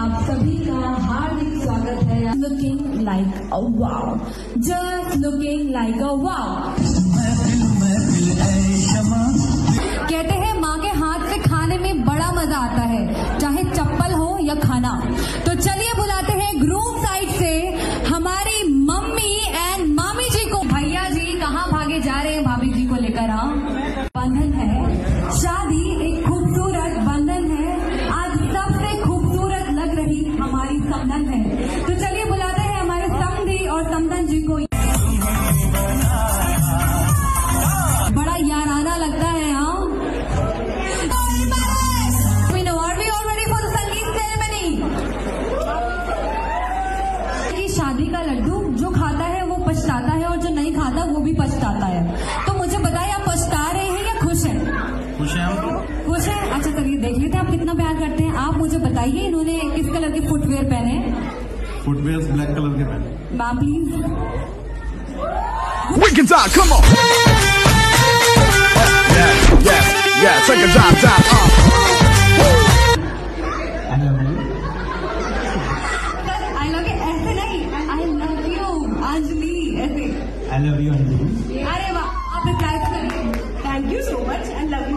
आप सभी का हार्दिक स्वागत है a wow. Just looking like a wow. कहते हैं माँ के हाथ से खाने में बड़ा मज़ा आता है, चाहे चप्पल हो या खाना समधन है। तो चलिए बुलाते हैं हमारे समी और समन जी को। बड़ा याराना लगता है हाँ? कि शादी का लड्डू जो खाता है, वो पछताता है और खुश हैं? हम खुश हैं अच्छा चलिए देख लेते हैं आप कितना प्यार करते हैं। आप मुझे बताइए इन्होंने किस कलर के फुटवेयर पहने फुटवेयर ब्लैक कलर के पहने। Ma'am please We can talk, come on. Yeah, yeah, yeah, take a drop, drop, uh. I love you ऐसे नहीं आई लव यू